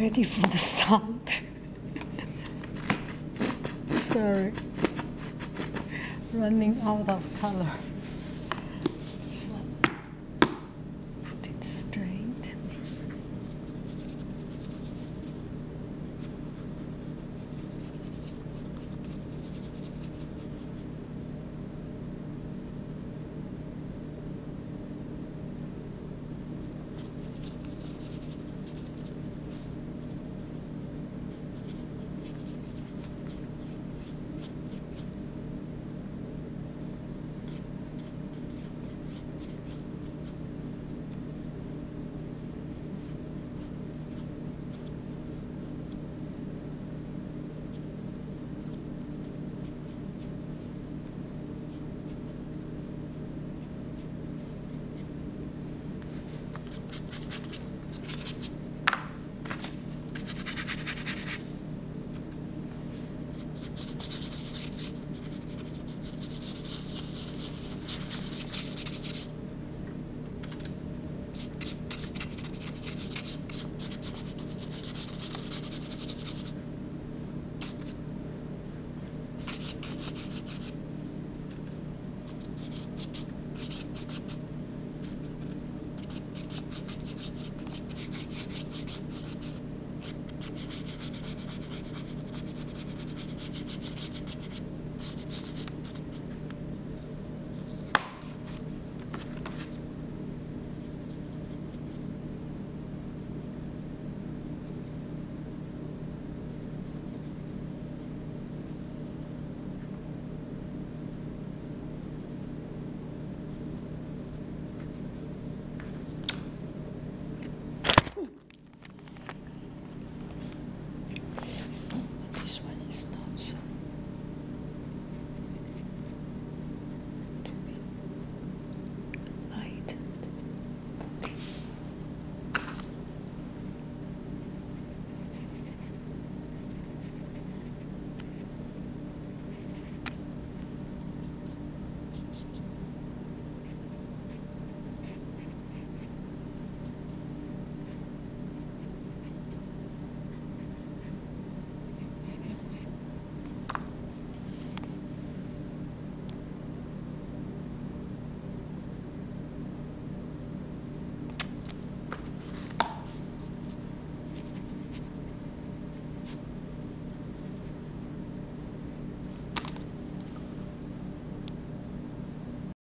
ready for the sound. Sorry. Running out of color.